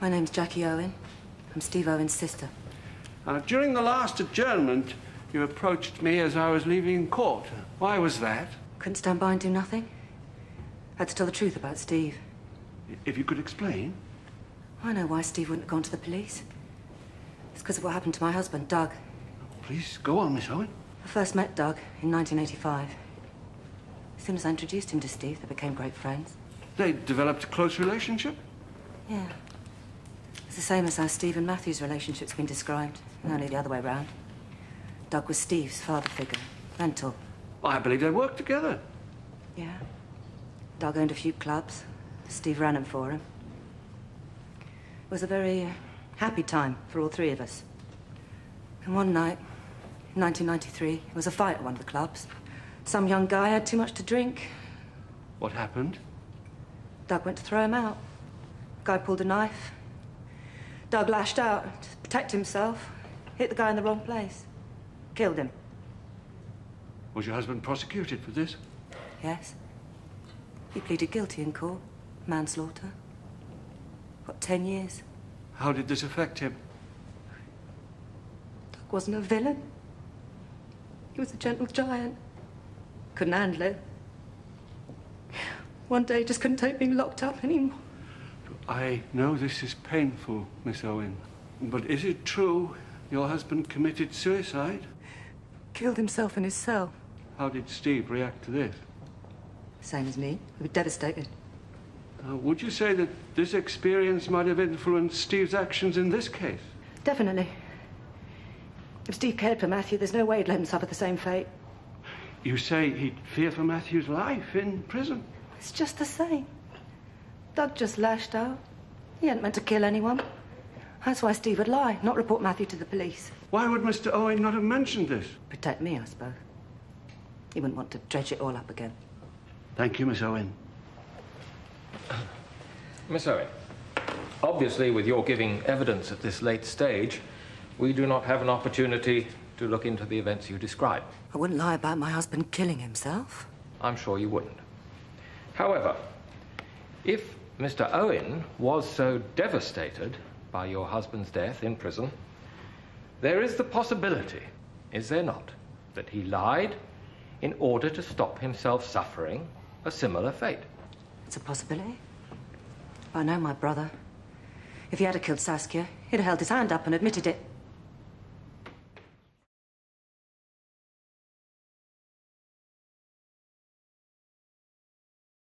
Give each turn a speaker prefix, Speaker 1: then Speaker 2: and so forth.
Speaker 1: My name's Jackie Owen. I'm Steve Owen's sister.
Speaker 2: Uh, during the last adjournment, you approached me as I was leaving court. Why was that?
Speaker 1: Couldn't stand by and do nothing. I Had to tell the truth about Steve.
Speaker 2: If you could explain.
Speaker 1: I know why Steve wouldn't have gone to the police. It's because of what happened to my husband, Doug.
Speaker 2: Please, go on, Miss Owen.
Speaker 1: I first met Doug in 1985. As soon as I introduced him to Steve, they became great friends.
Speaker 2: They developed a close relationship?
Speaker 1: Yeah. The same as how Steve and Matthew's relationship's been described, only the other way round. Doug was Steve's father figure, mental.
Speaker 2: I believe they worked together.
Speaker 1: Yeah. Doug owned a few clubs. Steve ran them for him. It was a very uh, happy time for all three of us. And one night, in 1993, there was a fight at one of the clubs. Some young guy had too much to drink.
Speaker 2: What happened?
Speaker 1: Doug went to throw him out. Guy pulled a knife. Doug lashed out to protect himself, hit the guy in the wrong place, killed him.
Speaker 2: Was your husband prosecuted for this?
Speaker 1: Yes. He pleaded guilty in court. Manslaughter. Got ten years.
Speaker 2: How did this affect him?
Speaker 1: Doug wasn't a villain. He was a gentle giant. Couldn't handle it. One day he just couldn't take being locked up anymore.
Speaker 2: I know this is painful, Miss Owen. But is it true your husband committed suicide?
Speaker 1: Killed himself in his cell.
Speaker 2: How did Steve react to this?
Speaker 1: Same as me. He was devastated.
Speaker 2: Uh, would you say that this experience might have influenced Steve's actions in this case?
Speaker 1: Definitely. If Steve cared for Matthew, there's no way he'd let him suffer the same fate.
Speaker 2: You say he'd fear for Matthew's life in prison?
Speaker 1: It's just the same. Doug just lashed out. He hadn't meant to kill anyone. That's why Steve would lie, not report Matthew to the police.
Speaker 2: Why would Mr. Owen not have mentioned this?
Speaker 1: Protect me, I suppose. He wouldn't want to dredge it all up again.
Speaker 2: Thank you, Miss Owen.
Speaker 3: Miss Owen, obviously, with your giving evidence at this late stage, we do not have an opportunity to look into the events you describe.
Speaker 1: I wouldn't lie about my husband killing himself.
Speaker 3: I'm sure you wouldn't. However, if Mr. Owen was so devastated by your husband's death in prison, there is the possibility, is there not, that he lied in order to stop himself suffering a similar fate.
Speaker 1: It's a possibility. I know my brother. If he had killed Saskia, he'd have held his hand up and admitted it.